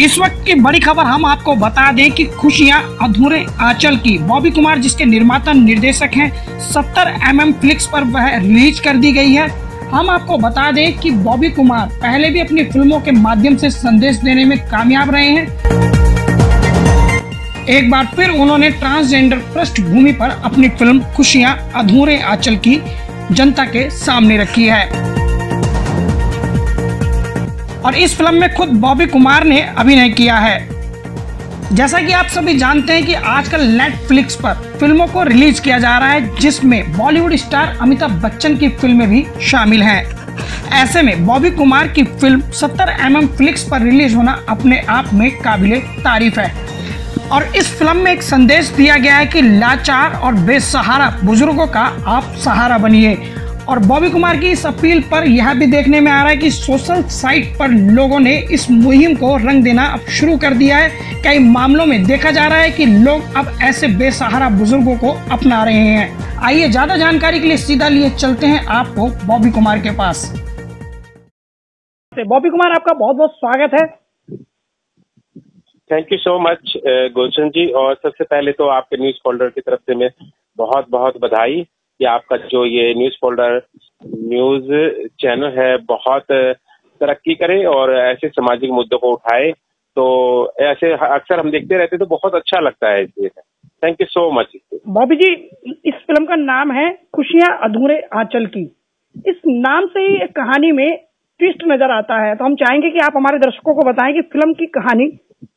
इस वक्त की बड़ी खबर हम आपको बता दें कि खुशियाँ अधूरे आंचल की। बॉबी कुमार जिसके निर्माता निर्देशक हैं 70 एम एम फ्लिक्स पर वह रिलीज़ कर दी गई है। हम आपको बता दें कि बॉबी कुमार पहले भी अपनी फ़िल्मों के माध्यम से संदेश देने में कामयाब रहे हैं। एक बार फिर उन्होंने ट्रांसजेंडर पृष्ठभूमि पर अपनी फ़िल्म खुशियाँ अधूरे आंचल की जनता के सामने रखी है। और इस फ़िल्म में खुद बॉबी कुमार ने अभिनय किया है। जैसा कि आप सभी जानते हैं कि आजकल नेटफ्लिक्स पर फ़िल्मों को रिलीज़ किया जा रहा है, जिसमें बॉलीवुड स्टार अमिताभ बच्चन की फ़िल्में भी शामिल हैं। ऐसे में बॉबी कुमार की फ़िल्म 70 एम एम फ्लिक्स पर रिलीज़ होना अपने आप में काबिल तारीफ़ है। और इस फ़िल्म में एक संदेश दिया गया है कि लाचार और बेसहारा बुज़ुर्गों का आप सहारा बनिए। और बॉबी कुमार की इस अपील पर यह भी देखने में आ रहा है कि सोशल साइट पर लोगों ने इस मुहिम को रंग देना अब शुरू कर दिया है। कई मामलों में देखा जा रहा है कि लोग अब ऐसे बेसहारा बुज़ुर्गों को अपना रहे हैं। आइए ज़्यादा जानकारी के लिए सीधा लिए चलते हैं आपको बॉबी कुमार के पास। बॉबी कुमार, आपका बहुत बहुत स्वागत है। Thank you so much Gulshan ji और सबसे पहले तो आपके न्यूज़ फोल्डर की तरफ़ से मैं बहुत बहुत बधाई। कि आपका जो ये न्यूज़ फोल्डर न्यूज़ चैनल है बहुत तरक्की करे और ऐसे सामाजिक मुद्दों को उठाए। तो ऐसे अक्सर हम देखते रहते तो बहुत अच्छा लगता है इसलिए thank you so much Bobby ji इस फ़िल्म का नाम है खुशियाँ अधूरे आंचल की। इस नाम से ही कहानी में ट्विस्ट नज़र आता है। तो हम चाहेंगे कि आप हमारे दर्शकों को बताएँ कि फ़िल्म की कहानी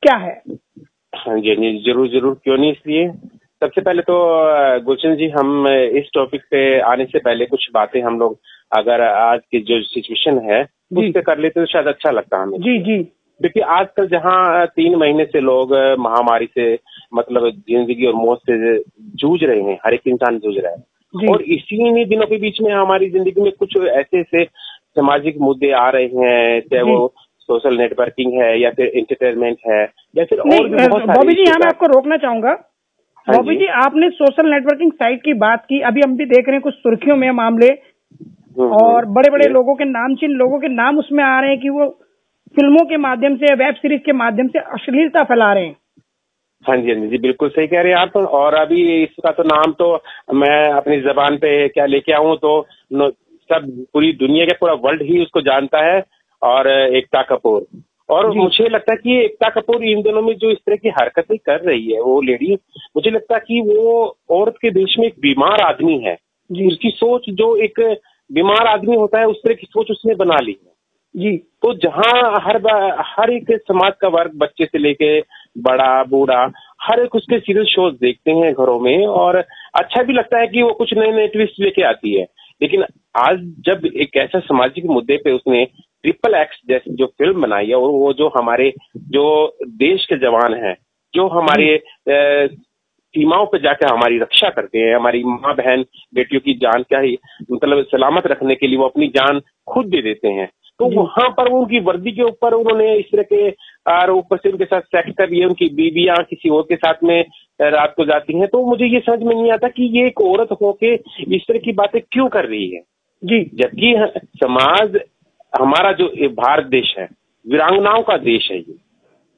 क्या है। हाँ जी ज़रूर ज़रूर क्यों नहीं इसलिए? सबसे पहले तो गुलशन जी हम इस टॉपिक पे आने से पहले कुछ बातें हम लोग अगर आज की जो सिचुएशन है उस पर कर लेते तो शायद अच्छा लगता हमें। जी जी। क्योंकि आजकल जहाँ तीन महीने से लोग महामारी से मतलब ज़िंदगी और मौत से जूझ रहे हैं हर एक इंसान जूझ रहा है। और इसी दिनों के बीच में हमारी ज़िंदगी में कुछ ऐसे ऐसे सामाजिक मुद्दे आ रहे हैं चाहे वो सोशल नेटवर्किंग है या फिर इंटरटेनमेंट है या फिर और भी बहुत बॉबी जी यहाँ मैं आपको रोकना चाहूँगा। हाँ बॉबी जी। आपने सोशल नेटवर्किंग साइट की बात की। अभी हम भी देख रहे हैं कुछ सुर्खियों में मामले। हम्म, हम्म। और बड़े बड़े लोगों के नाम चिन्ह लोगों के नाम उसमें आ रहे हैं कि वो फ़िल्मों के माध्यम से वेब सीरीज़ के माध्यम से अश्लीलता फैला रहे हैं। हाँ जी हाँ जी बिल्कुल सही कह रहे हैं आप। तो और अभी इसका तो नाम तो मैं अपनी जबान पे क्या लेके आऊँ तो सब पूरी दुनिया के पूरा वर्ल्ड ही उसको जानता है। और एकता कपूर। और मुझे लगता है कि एकता कपूर इन दिनों में जो इस तरह की हरकतें कर रही है वो लेडी मुझे लगता है कि वो औरत के देश में एक बीमार आदमी है। उसकी सोच जो एक बीमार आदमी होता है उस तरह की सोच उसने बना ली है। जी। तो जहाँ हर हर एक समाज का वर्ग बच्चे से लेके बड़ा बूढ़ा हर एक उसके सीरियल शोज़ देखते हैं घरों में और अच्छा भी लगता है कि वो कुछ नए नए ट्विस्ट लेके आती है। लेकिन आज जब एक ऐसा सामाजिक मुद्दे पे उसने ट्रिपल एक्स जैसी जो फ़िल्म बनाई है और वो जो हमारे जो देश के जवान हैं जो हमारे सीमाओं पर जाकर हमारी रक्षा करते हैं हमारी माँ बहन बेटियों की जान क्या ही मतलब सलामत रखने के लिए वो अपनी जान खुद दे देते हैं। तो वहाँ पर उनकी वर्दी के ऊपर उन्होंने इस तरह के और ऊपर से उनके साथ सेक्स कर लिए उनकी बीबियाँ किसी और के साथ में रात को जाती हैं। तो मुझे ये समझ में नहीं आता कि ये एक औरत होके इस तरह की बातें क्यों कर रही है? जी। जबकि समाज हमारा जो भारत देश है वीरांगनाओं का देश है ये।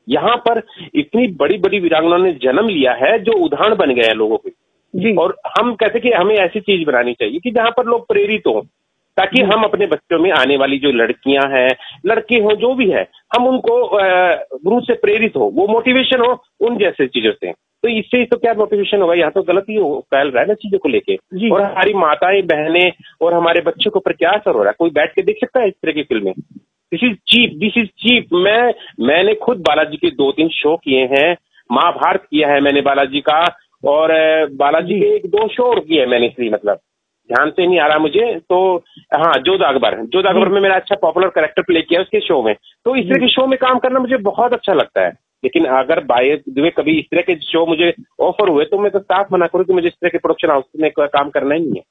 यहाँ पर इतनी बड़ी बड़ी वीरांगनाओं ने जन्म लिया है जो उदाहरण बन गए हैं लोगों के। जी। और हम कहते कि हमें ऐसी चीज़ बनानी चाहिए कि जहाँ पर लोग प्रेरित हों ताकि हम अपने बच्चों में आने वाली जो लड़कियाँ हैं लड़के हों जो भी है हम उनको गुरु से प्रेरित हो वो मोटिवेशन हो उन जैसे चीज़ों से। तो इससे तो क्या मोटिवेशन होगा? यहाँ तो गलत ही फैल रहा है ना चीज़ों को लेके। और हमारी माताएँ बहनें और हमारे बच्चों के ऊपर क्या असर हो रहा है? कोई बैठ के देख सकता है इस तरह की फ़िल्में this is cheap this is cheap मैं मैंने खुद बालाजी के दो तीन शो किए हैं। महाभारत किया है मैंने बालाजी का। और बालाजी के एक दो शो और किए मैंने इसलिए मतलब। ध्यान से नहीं आ रहा मुझे तो हाँ जोधा अकबर। जोधा अकबर में मैंने अच्छा पॉपुलर करेक्टर प्ले किया उसके शो में। तो इस तरह के शो में काम करना मुझे बहुत अच्छा लगता है। लेकिन अगर बाय वे कभी इस तरह के शो मुझे ऑफ़र हुए तो मैं तो साफ़ मना करूँ कि मुझे इस तरह के प्रोडक्शन हाउस में काम करना ही नहीं है।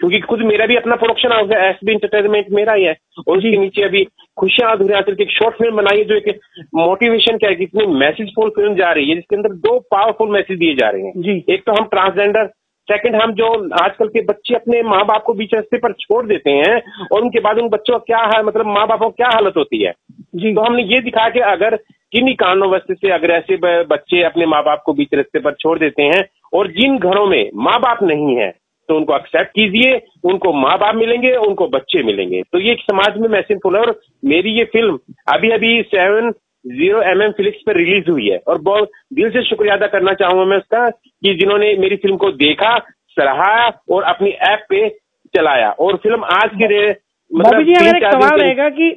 क्योंकि खुद मेरा भी अपना प्रोडक्शन हाउस है एस बी इंटरटेनमेंट मेरा ही है। और उसके नीचे अभी खुशियाँ अधूरे की एक शॉर्ट फ़िल्म बनाई है जो एक मोटिवेशन क्या है कि इतनी मैसेजफुल फ़िल्म जा रही है जिसके अंदर दो पावरफुल मैसेज दिए जा रहे हैं। जी। एक तो हम ट्रांसजेंडर सेकंड हम जो आजकल के बच्चे अपने माँ बाप को बीच रस्ते पर छोड़ देते हैं और उनके बाद उन बच्चों का क्या है मतलब माँ बापों क्या हालत होती है? जी। तो हमने ये दिखाया कि अगर किन्हीं कारणों से अगर ऐसे बच्चे अपने माँ बाप को बीच रस्ते पर छोड़ देते हैं और जिन घरों में माँ बाप नहीं है तो उनको एक्सेप्ट कीजिए उनको माँ बाप मिलेंगे उनको बच्चे मिलेंगे। तो ये समाज में मैसेज फुल है और मेरी ये फ़िल्म अभी अभी seven zero M M Flix पर रिलीज़ हुई है। और बहुत दिल से शुक्रिया अदा करना चाहूँगा मैं उसका कि जिन्होंने मेरी फ़िल्म को देखा सराहा और अपनी ऐप पे चलाया। और फ़िल्म आज के मतलब जी अगर एक सवाल रहेगा कि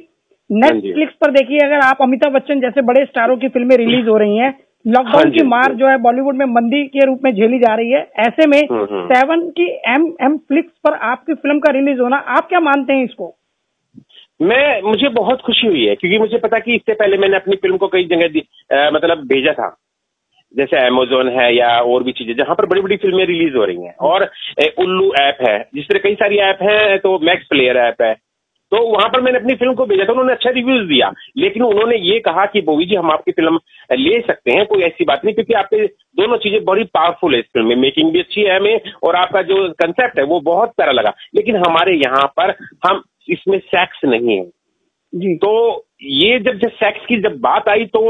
नेटफ्लिक्स हाँ पर देखिए अगर आप अमिताभ बच्चन जैसे बड़े स्टारों की फ़िल्में रिलीज़ हो रही हैं लॉकडाउन हाँ की मार जो। है बॉलीवुड में मंदी के रूप में झेली जा रही है। ऐसे में हम्म, हम्म। सेवन की एम एम फ्लिक्स पर आपकी फ़िल्म का रिलीज़ होना आप क्या मानते हैं इसको? मैं, मुझे बहुत खुशी हुई है, क्योंकि मुझे पता कि इससे पहले मैंने अपनी फ़िल्म को कई जगह मतलब भेजा था। जैसे अमेजोन है या और भी चीज़ें, जहाँ पर बड़ी बड़ी फ़िल्में रिलीज़ हो रही हैं। और उल्लू ऐप है, जिस तरह कई सारी ऐप है तो मैक्स प्लेयर ऐप है। तो वहाँ पर मैंने अपनी फ़िल्म को भेजा था, उन्होंने अच्छा रिव्यूज़ दिया। लेकिन उन्होंने ये कहा कि, बोवी जी, हम आपकी फ़िल्म ले सकते हैं, कोई ऐसी बात नहीं, क्योंकि आपके दोनों चीज़ें बड़ी पावरफुल है इस फ़िल्म में। मेकिंग भी अच्छी है हमें, और आपका जो कंसेप्ट है, वो बहुत प्यारा लगा। लेकिन हमारे यहाँ पर हम इसमें सेक्स नहीं है। जी। तो ये जब जब सेक्स की जब बात आई तो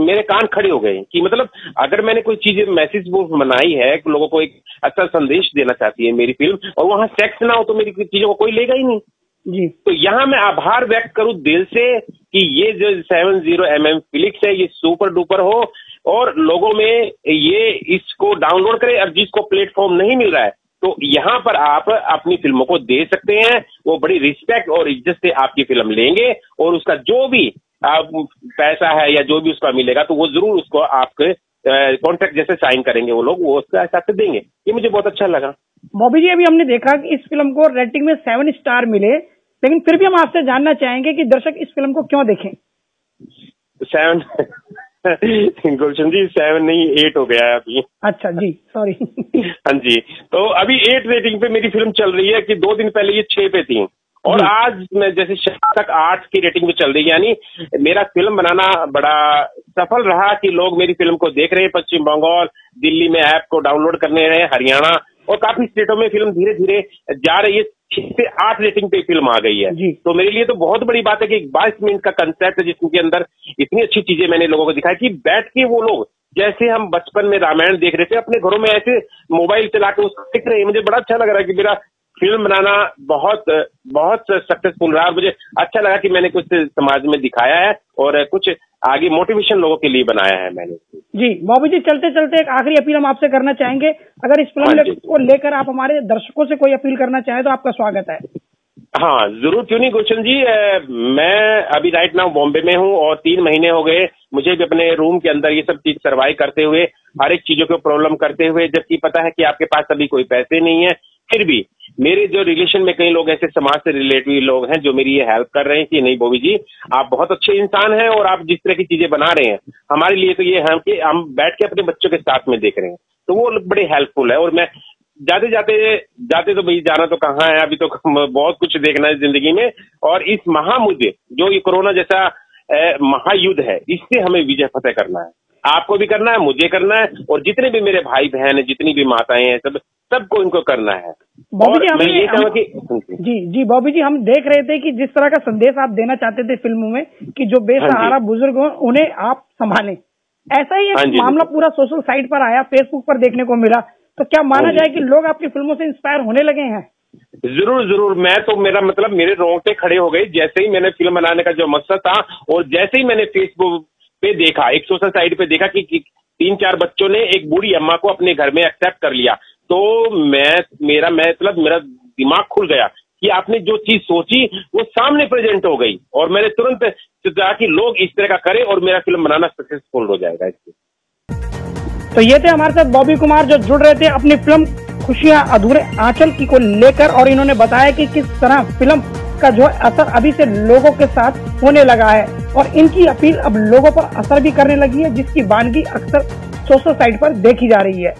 मेरे कान खड़े हो गए कि मतलब अगर मैंने कोई चीज़ मैसेज वो बनाई है लोगों को एक अच्छा संदेश देना चाहती है मेरी फ़िल्म और वहाँ सेक्स ना हो तो मेरी चीज़ों को कोई लेगा ही नहीं। जी। तो यहाँ मैं आभार व्यक्त करूँ दिल से कि ये जो seven zero M M Flix है ये सुपर डुपर हो और लोगों में ये इसको डाउनलोड करें। और जिसको प्लेटफॉर्म नहीं मिल रहा है। तो यहाँ पर आप अपनी फ़िल्मों को दे सकते हैं वो बड़ी रिस्पेक्ट और इज़्ज़त से आपकी फ़िल्म लेंगे और उसका जो भी आप पैसा है या जो भी उसका मिलेगा तो वो ज़रूर उसको आपके कॉन्ट्रैक्ट जैसे साइन करेंगे वो लोग वो उसका हिसाब से देंगे। ये मुझे बहुत अच्छा लगा। बॉबी जी अभी हमने देखा कि इस फ़िल्म को रेटिंग में सेवन स्टार मिले लेकिन फिर भी हम आपसे जानना चाहेंगे कि दर्शक इस फ़िल्म को क्यों देखें? सेवन गुलशन जी सेवन नहीं एट हो गया है अभी। अच्छा जी सॉरी हाँ जी तो अभी एट रेटिंग पे मेरी फ़िल्म चल रही है कि दो दिन पहले ये छह पे थी। और आज मैं जैसे शाम तक आठ की रेटिंग पे चल रही है यानी मेरा फ़िल्म बनाना बड़ा सफल रहा कि लोग मेरी फ़िल्म को देख रहे हैं पश्चिम बंगाल दिल्ली में ऐप को डाउनलोड करने रहे हरियाणा और काफ़ी स्टेटों में फ़िल्म धीरे धीरे जा रही है। छह से आठ रेटिंग पे फ़िल्म आ गई है। तो मेरे लिए तो बहुत बड़ी बात है कि बाईस मिनट का कंसेप्ट है जिसके अंदर इतनी अच्छी चीज़ें मैंने लोगों को दिखाई कि बैठ के वो लोग जैसे हम बचपन में रामायण देख रहे थे अपने घरों में ऐसे मोबाइल चला के उसको देख रहे हैं मुझे बड़ा अच्छा लग रहा है कि मेरा फ़िल्म बनाना बहुत बहुत सक्सेसफुल रहा मुझे अच्छा लगा कि मैंने कुछ समाज में दिखाया है और कुछ आगे मोटिवेशन लोगों के लिए बनाया है मैंने। जी बॉबी जी चलते चलते एक आखिरी अपील हम आपसे करना चाहेंगे। अगर इस फ़िल्म हाँ को लेकर आप हमारे दर्शकों से कोई अपील करना चाहें तो आपका स्वागत है। हाँ ज़रूर क्यों नहीं गुलशन जी मैं अभी राइट नाउ बॉम्बे में हूँ और तीन महीने हो गए। मुझे भी अपने रूम के अंदर ये सब चीज़ सर्वाइव करते हुए हर एक चीज़ों को प्रॉब्लम करते हुए जबकि पता है कि आपके पास अभी कोई पैसे नहीं है फिर भी मेरे जो रिलेशन में कई लोग ऐसे समाज से रिलेटिव लोग हैं जो मेरी ये हेल्प कर रहे हैं कि नहीं बोबी जी, आप बहुत अच्छे इंसान हैं और आप जिस तरह की चीज़ें बना रहे हैं, हमारे लिए तो ये है कि हम बैठ के अपने बच्चों के साथ में देख रहे हैं। तो वो बड़े हेल्पफुल है और मैं जाते जाते जाते तो भाई जाना तो कहाँ है, अभी तो बहुत कुछ देखना है ज़िंदगी में और इस महामुद्दे जो ये कोरोना जैसा महायुद्ध है, इससे हमें विजय फतेह करना है। आपको भी करना है, मुझे करना है और जितने भी मेरे भाई बहन है, जितनी भी माताएँ हैं, सब सबको इनको करना है। बॉबी जी मैं ये चाहूँ कि जी जी बॉबी जी हम देख रहे थे कि जिस तरह का संदेश आप देना चाहते थे फ़िल्मों में कि जो बेसहारा हाँ बुज़ुर्ग हो उन्हें आप संभालें। ऐसा ही एक हाँ मामला पूरा सोशल साइट पर आया फेसबुक पर देखने को मिला। तो क्या माना हाँ जाए कि लोग आपकी फ़िल्मों से इंस्पायर होने लगे हैं? ज़रूर ज़रूर। मैं तो मेरा मतलब मेरे रोंगटे खड़े हो गए। जैसे ही मैंने फ़िल्म बनाने का जो मकसद था और जैसे ही मैंने फेसबुक पे देखा एक सोशल साइट पे देखा कि, कि तीन चार बच्चों ने एक बूढ़ी अम्मा को अपने घर में एक्सेप्ट कर लिया। तो मैं, मेरा, मैं मतलब मेरा दिमाग खुल गया कि आपने जो चीज़ सोची, वो सामने प्रेजेंट हो गई। और मैंने तुरंत चाहा कि लोग इस तरह का करें और मेरा फ़िल्म बनाना सक्सेसफुल हो जाएगा इससे। तो ये थे हमारे साथ बॉबी कुमार जो जुड़ रहे थे अपनी फ़िल्म खुशियाँ अधूरे आंचल की को लेकर, और इन्होंने बताया कि किस तरह फ़िल्म का जो असर अभी से लोगों के साथ होने लगा है। और इनकी अपील अब लोगों पर असर भी करने लगी है, जिसकी वानगी अक्सर सोशल साइट पर देखी जा रही है।